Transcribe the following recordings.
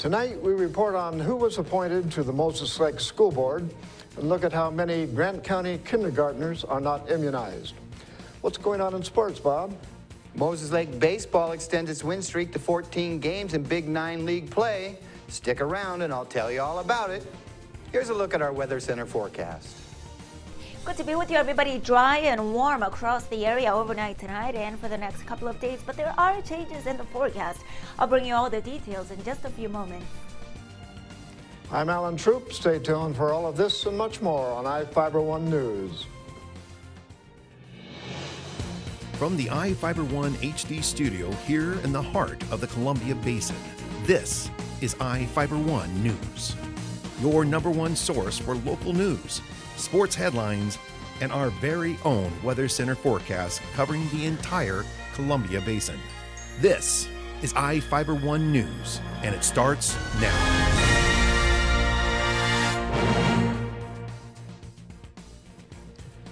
Tonight, we report on who was appointed to the Moses Lake School Board and look at how many Grant County kindergartners are not immunized. What's going on in sports, Bob? Moses Lake Baseball extends its win streak to 14 games in Big Nine League play. Stick around and I'll tell you all about it. Here's a look at our Weather Center forecast. Good to be with you, everybody. Dry and warm across the area overnight tonight and for the next couple of days, but there are changes in the forecast. I'll bring you all the details in just a few moments. I'm Alan Troop. Stay tuned for all of this and much more on iFiber One News. From the iFiber One HD studio here in the heart of the Columbia Basin, this is iFiber One News, your number one source for local news sports headlines, and our very own Weather Center forecast covering the entire Columbia Basin. This is iFiber One News, and it starts now.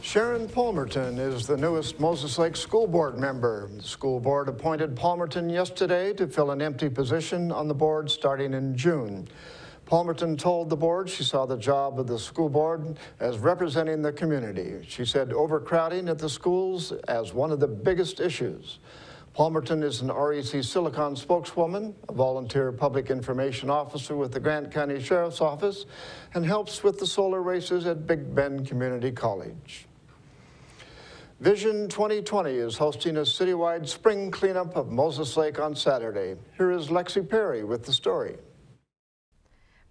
Sharon Palmerton is the newest Moses Lake School Board member. The school board appointed Palmerton yesterday to fill an empty position on the board starting in June. Palmerton told the board she saw the job of the school board as representing the community. She said overcrowding at the schools as one of the biggest issues. Palmerton is an REC Silicon spokeswoman, a volunteer public information officer with the Grant County Sheriff's Office, and helps with the solar races at Big Bend Community College. Vision 2020 is hosting a citywide spring cleanup of Moses Lake on Saturday. Here is Lexi Perry with the story.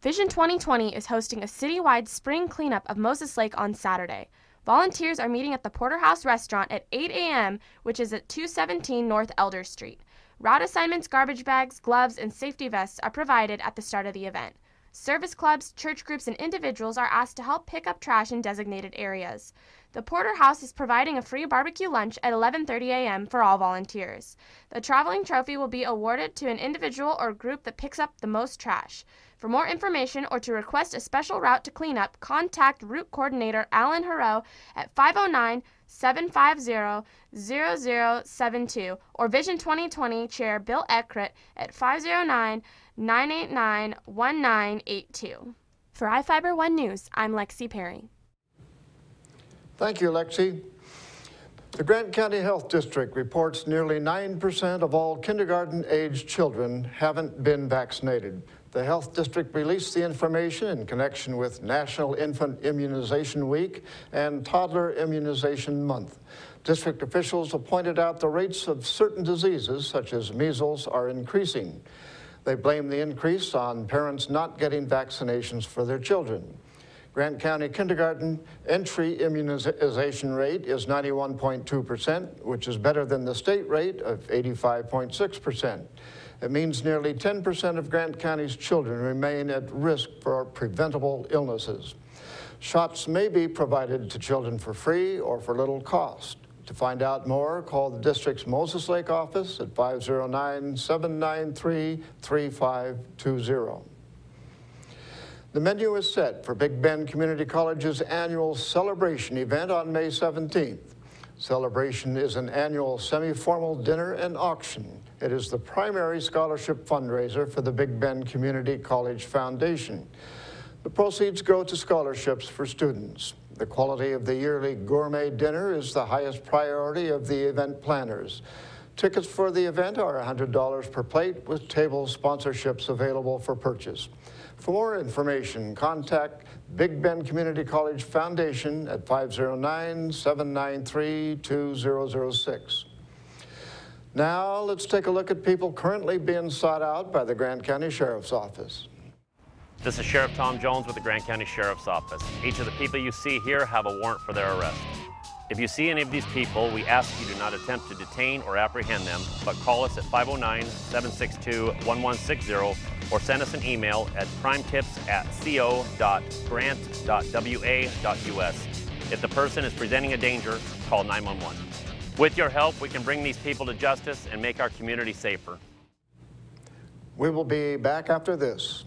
Vision 2020 is hosting a citywide spring cleanup of Moses Lake on Saturday. Volunteers are meeting at the Porterhouse Restaurant at 8 a.m., which is at 217 North Elder Street. Route assignments, garbage bags, gloves, and safety vests are provided at the start of the event. Service clubs, church groups, and individuals are asked to help pick up trash in designated areas. The Porter House is providing a free barbecue lunch at 11:30 a.m. for all volunteers. The traveling trophy will be awarded to an individual or group that picks up the most trash. For more information or to request a special route to cleanup, contact Route Coordinator Alan Haro at 509 750 0072 or Vision 2020 Chair Bill Eckert at 509 989 1982. For iFiber One News, I'm Lexi Perry. Thank you, Lexi. The Grant County Health District reports nearly 9% of all kindergarten-aged children haven't been vaccinated. The Health District released the information in connection with National Infant Immunization Week and Toddler Immunization Month. District officials have pointed out the rates of certain diseases, such as measles, are increasing. They blame the increase on parents not getting vaccinations for their children. Grant County kindergarten entry immunization rate is 91.2%, which is better than the state rate of 85.6%. It means nearly 10% of Grant County's children remain at risk for preventable illnesses. Shots may be provided to children for free or for little cost. To find out more, call the district's Moses Lake office at 509-793-3520. The menu is set for Big Bend Community College's annual celebration event on May 17th. Celebration is an annual semi-formal dinner and auction. It is the primary scholarship fundraiser for the Big Bend Community College Foundation. The proceeds go to scholarships for students. The quality of the yearly gourmet dinner is the highest priority of the event planners. Tickets for the event are $100 per plate with table sponsorships available for purchase. For more information, contact Big Bend Community College Foundation at 509-793-2006. Now let's take a look at people currently being sought out by the Grant County Sheriff's Office. This is Sheriff Tom Jones with the Grant County Sheriff's Office. Each of the people you see here have a warrant for their arrest. If you see any of these people, we ask you do not attempt to detain or apprehend them, but call us at 509-762-1160 or send us an email at crimetips at co.grant.wa.us. If the person is presenting a danger, call 911. With your help, we can bring these people to justice and make our community safer. We will be back after this.